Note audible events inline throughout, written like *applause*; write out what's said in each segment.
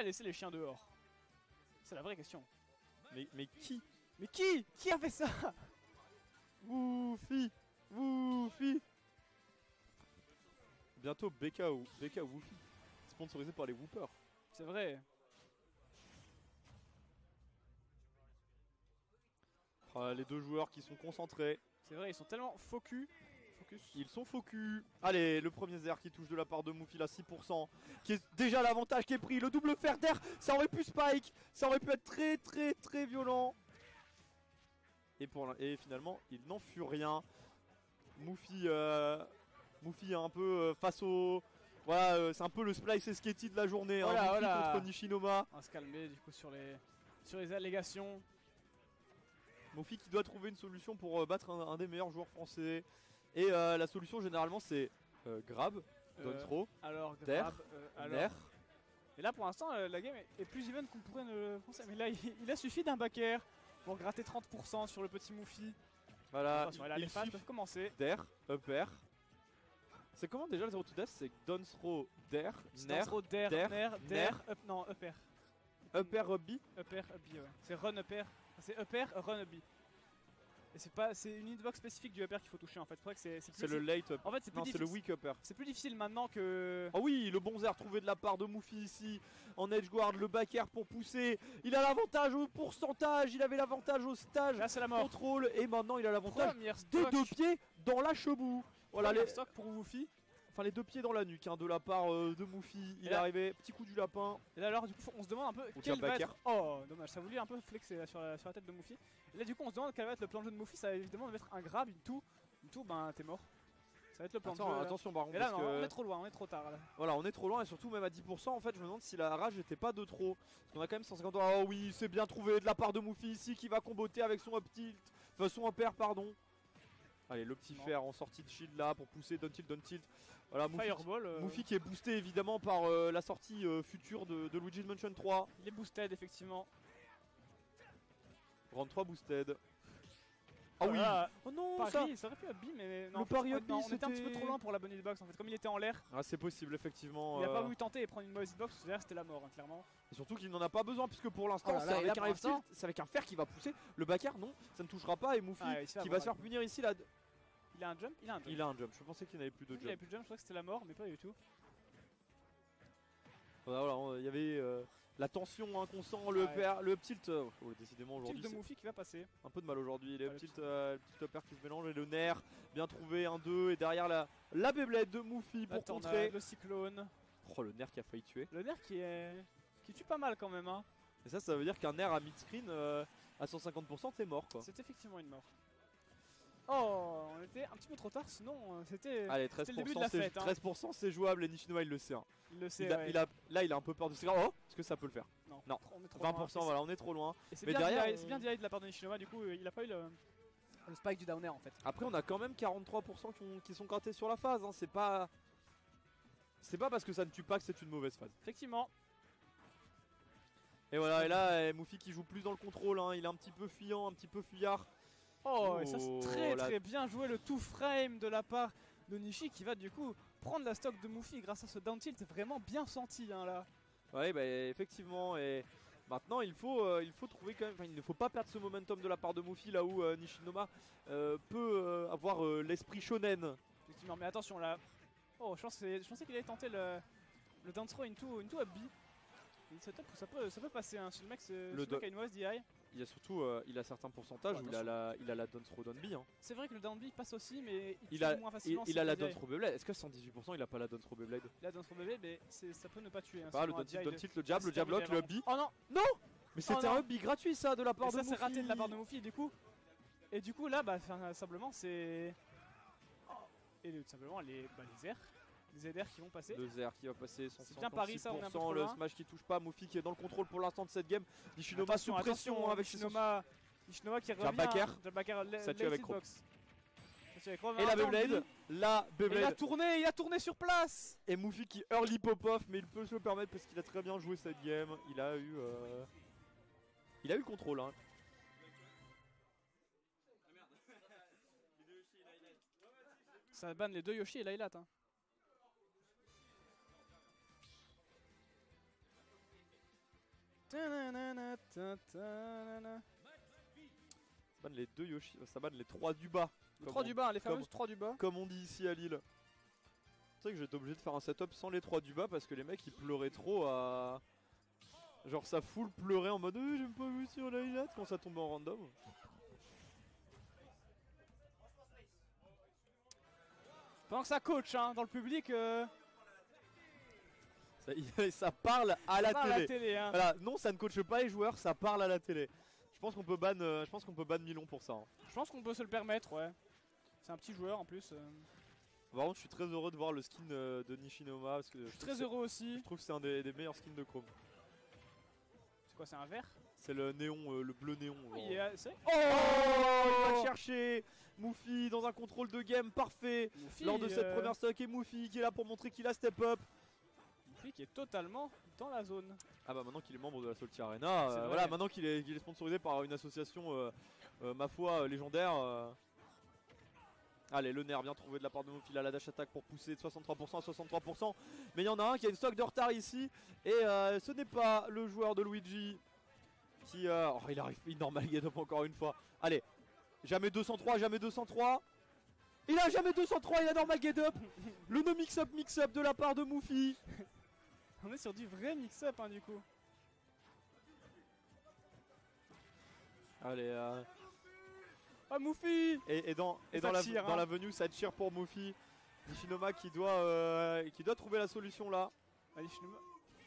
a laissé les chiens dehors C'est la vraie question. Mais, mais qui Mais qui Qui a fait ça? Woofy Woofy Bientôt BK ou BK. Sponsorisé par les Whoopers. C'est vrai. Ah, les deux joueurs qui sont concentrés. C'est vrai, ils sont tellement focus. Focus. Ils sont focus. Allez, le premier Zer qui touche de la part de Moufil à 6%. Qui est déjà l'avantage qui est pris. Le double fer d'air, ça aurait pu spike. Ça aurait pu être très très très violent. Et, pour, et finalement, il n'en fut rien. Moufi, euh, Moufi un peu euh, face au. Voilà, euh, c'est un peu le splice et sketty de la journée. hein. Voilà, contre Nishinoma. On va se calmer du coup sur les, sur les allégations. Mofi qui doit trouver une solution pour euh, battre un, un des meilleurs joueurs français. Et euh, la solution généralement c'est euh, grab, Euh, down throw, Alors, Terre, grab, euh, alors. nair. Et là pour l'instant, euh, la game est, plus even qu'on pourrait ne le penser. Mais là, il, a suffi d'un back air pour gratter 30% sur le petit Moufi. Voilà, Attention, là, les fans peuvent commencer. d'air, up air. C'est comment déjà le 0 to death C'est down throw, d'air, trop d'air, nair. d'air, up, non, up air. up air, up B. Up air, up B, ouais. C'est run up air. C'est up air, run up B. C'est pas, c'est une hitbox spécifique du up air qu'il faut toucher en fait. C'est c'est, le late up. En fait, c'est plus le weak up air. C'est plus difficile maintenant que. Ah oui, le bon zère trouvé de la part de Moufi ici en edge guard, le back air pour pousser. Il a l'avantage au pourcentage, il avait l'avantage au stage, Là, c'est la mort. contrôle et maintenant il a l'avantage des deux pieds dans la chebou. Voilà les, stock pour Woofy. Enfin les deux pieds dans la nuque hein, de la part euh, de Moufi. Il est arrivé, petit coup du lapin. Et là, alors, du coup, on se demande un peu On quel va être. Oh, dommage, ça voulait un peu flexer sur la, sur la tête de Moufy. Et là, du coup, on se demande quel va être le plan de jeu de Moufy. Ça va évidemment mettre un grab, une toux. Une toux, ben t'es mort. Ça va être le plan Attends, de jeu. attention Baron Et là, parce non, que on est trop loin, on est trop tard là. voilà, on est trop loin et surtout même à 10% en fait, je me demande si la rage était pas de trop. Parce qu'on a quand même 150 Oh oui, c'est bien trouvé de la part de Moufi ici qui va comboter avec son up tilt, enfin son up air pardon. Allez, le petit Non. fer en sortie de shield là pour pousser down tilt down tilt. Voilà, Moufi, Fireball. euh, qui est boosté évidemment par euh, la sortie euh, future de, de Luigi's Mansion 3. Il est boosted, effectivement. Round 3 boosted. Ah oui Voilà, Oh non Paris, ça ça aurait pu mais non. Le pari non, on était un petit peu trop loin pour la bonne hitbox en fait. Comme il était en l'air, Ah c'est possible effectivement. il a pas voulu tenter et prendre une mauvaise hitbox. Derrière, c'était la mort, hein, clairement. Et surtout qu'il n'en a pas besoin puisque pour l'instant Oh c'est avec avec un fer qui va pousser. Le backer non, ça ne touchera pas et Moufi Ah, qui va se faire punir ici là. Il a un jump Il a un jump. Il a un jump, je pensais qu'il n'avait plus de Il avait jump. plus de jump, je crois que c'était la mort, mais pas du tout. Voilà, il y avait euh, la tension inconsctant, le Ouais. per, le up tilt. euh, oh, décidément aujourd'hui de c'est Moufy qui va passer. un peu de mal aujourd'hui. Les Ah, up le tilt, euh, le petit upper qui se mélange et le nerf bien trouvé, un 2 et derrière la, la Beyblade de Moufi pour tornade, contrer. le cyclone. Oh le nerf qui a failli tuer. Le nerf qui est. qui tue pas mal quand même, hein. Et ça, ça veut dire qu'un nerf à mid-screen euh, à 150% t'es mort quoi. C'est effectivement une mort. Oh, on était un petit peu trop tard, sinon euh, c'était. Le début de la 13% c'est fête, hein. 13% c'est jouable et Nishinova il le sait. hein. Il le sait. Il a- ouais. il a- là il a un peu peur de se dire oh, est-ce que ça peut le faire? Non, on est trop loin. 20% Et voilà, on est trop loin. Et c'est Mais bien, derrière, on- c'est bien DI de la part de Nishinoma, du coup, il a pas eu le, le spike du down air en fait. Après, on a quand même 43% qui, ont- qui sont grattés sur la phase. hein. C'est pas. C'est pas parce que ça ne tue pas que c'est une mauvaise phase. Effectivement, Et voilà, et là, eh, Moufi qui joue plus dans le contrôle. hein. Il est un petit peu fuyant, un petit peu fuyard. Oh, et ça c'est Oh, très la- très bien joué le two frame de la part de Nishi qui va du coup prendre la stock de Mufi grâce à ce down tilt vraiment bien senti hein, là. Ouais, bah effectivement. Et maintenant, il faut, euh, il faut trouver quand même. il ne faut pas perdre ce momentum de la part de Moufi là où euh, Nishinoma euh, peut euh, avoir euh, l'esprit shonen. Effectivement, mais attention là. Oh, je, c'est- je pensais qu'il allait tenter le, le down throw into, into up B. Il setup où ça peut, ça peut passer hein. si le mec, se- si le do- mec a une mauvaise DI. Il y a surtout, euh, il a certains pourcentages Oh, où il a la, il a la down throw down B. hein. C'est vrai que le down B passe aussi, mais il, Il a, moins il, facilement. il a la down throw Beyblade. Est-ce que 118% il a pas la down throw Beyblade? Il a down throw BB, mais ça peut ne pas tuer. Hein, Pas le down tilt, down le jab, le jab lock, le B. Oh non Mais c'était non. un up gratuit ça de la part de ça c'est raté de la part de Mofi du coup. Et du coup là bah simplement c'est. Oh. Et tout simplement les, bah, les airs. Airs qui vont passer. Le Zer qui va passer C'est bien Paris, ça, on est un peu trop le loin. smash qui touche pas, Moufi qui est dans le contrôle pour l'instant de cette game. Nishinoma sous pression attention, hein, avec Nishinoma, Nishinoma qui revient. La- Ça tue avec Romain. Et la Beyblade, la Et Il a Beyblade. tourné, il a tourné sur place Et Moufi qui early pop-off, mais il peut se le permettre parce qu'il a très bien joué cette game. Il a eu. euh, Il a eu le contrôle. Hein. Ça banne les deux Yoshi et Lailat. Hein. Ça banne les deux Yoshi, ça banne les trois du bas. Les Comme 3 on- du bas, les comme- fameuses 3 du bas. Comme on dit ici à Lille. C'est vrai que j'étais obligé de faire un setup sans les trois du bas parce que les mecs ils pleuraient trop à. Genre ça foule pleurait en mode Euh, j'aime pas jouer sur la highlight quand ça tombe en random. Pendant que ça coach hein, dans le public, euh, *laughs* Ça, parle à la télé. la télé. Hein. Voilà, non ça ne coache pas les joueurs, ça parle à la télé. Je pense qu'on peut ban, euh, je pense qu'on peut ban Milon pour ça. hein. Je pense qu'on peut se le permettre, ouais. C'est un petit joueur en plus. euh. Par contre je suis très heureux de voir le skin euh, de Nishinoma parce que Je suis très heureux aussi. Je trouve que c'est un des, des meilleurs skins de Chrome. C'est quoi, c'est un vert? C'est le néon, euh, le bleu néon. Il est- c'est- Oh, il va le chercher Moufi dans un contrôle de game parfait lors de cette euh, première stock et Moufi qui est là pour montrer qu'il a step up. Qui est totalement dans la zone. Ah bah maintenant qu'il est membre de la Salty Arena, euh, voilà maintenant qu'il est, sponsorisé par une association euh, euh, ma foi légendaire. Allez le nerf bien trouvé de la part de Moufi là la dash attack pour pousser de 63% à 63%. Mais il y en a un qui a une stock de retard ici et ce n'est pas le joueur de Luigi qui oh, il arrive il normal get up encore une fois. Allez jamais 203 jamais 203. Il a jamais 203 il a normal get up. le no mix up mix up de la part de Moufi. *laughs* On est sur du vrai mix-up hein, du coup. Allez euh, Ah Moufi Et, et dans, et Et dans, ça la, tire, dans hein. la venue, ça tire pour Mofi. Nishinoma qui doit, euh, qui doit trouver la solution là. Allez, Shinuma.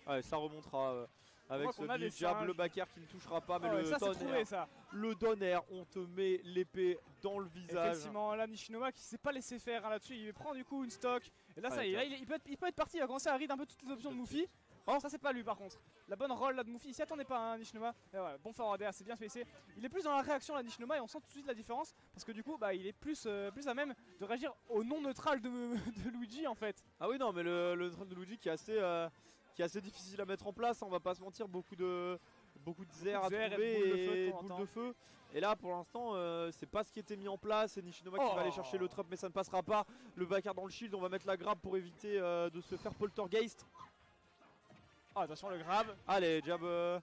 Ouais, ça remontera euh, avec ce a jab, le backer qui ne touchera pas, mais Ah le ça donner. ça. Le donner, on te met l'épée dans le visage. Effectivement, là Nishinoma qui s'est pas laissé faire hein, là-dessus, il prend du coup une stock. Et là, ça Allez, y est, là, il, il peut être, il peut être parti, il va commencer à read un peu toutes les options de Moufi. Oh, ça c'est pas lui par contre. La bonne roll là de Moufi, il s'y attendait pas, hein, Nishinoma. Et voilà, bon forward air, c'est bien spacé. Il est plus dans la réaction là, Nishinoma, et on sent tout de suite la différence. Parce que du coup, bah, il est plus, euh, plus à même de réagir au non neutral de, *laughs* de Luigi en fait. Ah oui, non, mais le, le train de Luigi qui est assez, euh, qui est assez difficile à mettre en place, hein, on va pas se mentir, beaucoup de, beaucoup de zères à zères et de trouver boules de feu temps. de feu. Et là, pour l'instant, euh, c'est pas ce qui était mis en place. Et Nishinoma qui Oh. va aller chercher le trap, mais ça ne passera pas. Le backer dans le shield, on va mettre la grab pour éviter euh, de se faire poltergeist. Oh, attention le grab. Allez, jab. euh,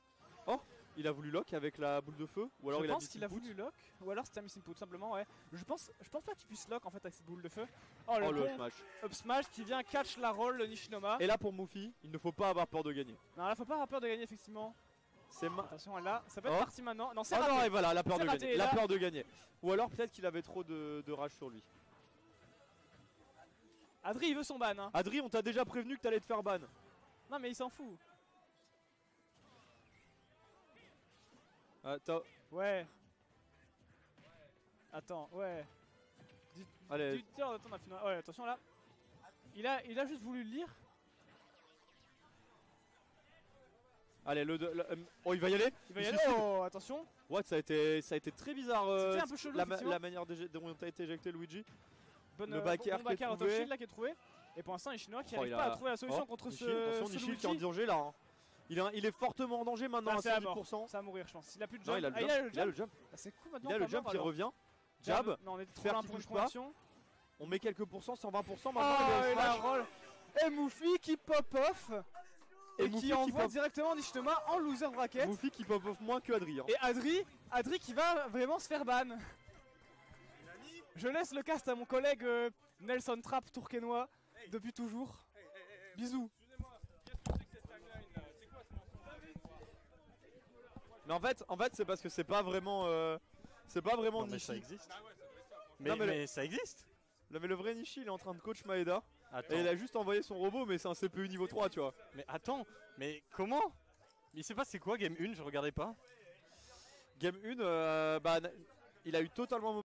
Oh, il a voulu lock avec la boule de feu, ou alors je il a pense qu'il a voulu lock, ou alors c'était un missing put simplement, ouais. Je pense, je pense pas qu'il puisse lock en fait avec cette boule de feu. Oh le, Oh le bon smash. up smash qui vient catch la roll de Nishinoma. Et là pour Mufi, il ne faut pas avoir peur de gagner. Non là faut pas avoir peur de gagner effectivement. C'est ma... Attention là, ça peut être Oh. parti maintenant. Non c'est raté. non, et voilà, la peur de raté, gagner. La peur de gagner. Ou alors peut-être qu'il avait trop de, de rage sur lui. Adri il veut son ban hein. Adri, on t'a déjà prévenu que t'allais te faire ban. Non mais il s'en fout. Ah, t'as- Ouais. Attends, ouais. Allez, tiens, attends, on a fini- Ouais, attention là. Il a, il a juste voulu le lire. Allez, le, le- euh, Oh, il va y aller Il va y aller. Oh, attention. What, ça a été, ça a été très bizarre euh, C'était un peu chelou, la, la manière dont a été éjecté Luigi. Bonne, Le euh, backer bon qui est trouvé. là qui est trouvé. Et pour l'instant, les Chinois qui Oh, n'arrivent il pas a- à trouver la solution Oh, contre Nishi- ce, attention, Nishi qui est en danger là. hein. Il, est, il est fortement en danger maintenant Ah, à c'est la mort. 70%. Ça va mourir, je pense. Il a plus de Non, jump. il a le Ah, jump. il a le Il a le jump. Ah, C'est cool maintenant. Il a le jump qui alors. revient. Jab. Non, on était trop loin pour une pas. On met quelques pourcents, 120% Oh, maintenant. il et est la roll. Et Moufi qui pop off. Et qui envoie pop- directement Nishinoma en loser bracket. Moufi qui pop off moins que Adri. hein. Et Adri, Adri qui va vraiment se faire ban. Je laisse le cast à mon collègue euh, Nelson Trapp tourquenois depuis toujours. Bisous. Mais en fait, en fait c'est parce que c'est pas vraiment. euh, c'est pas vraiment Non, mais Nishi. ça existe. Mais, Non, mais le- mais ça existe. Mais le vrai Nishi, il est en train de coach Maeda. Attends. Et il a juste envoyé son robot, mais c'est un CPU niveau 3, tu vois. Mais attends, mais comment? Il sait pas c'est quoi game 1, je regardais pas. Game 1, euh, bah, il a eu totalement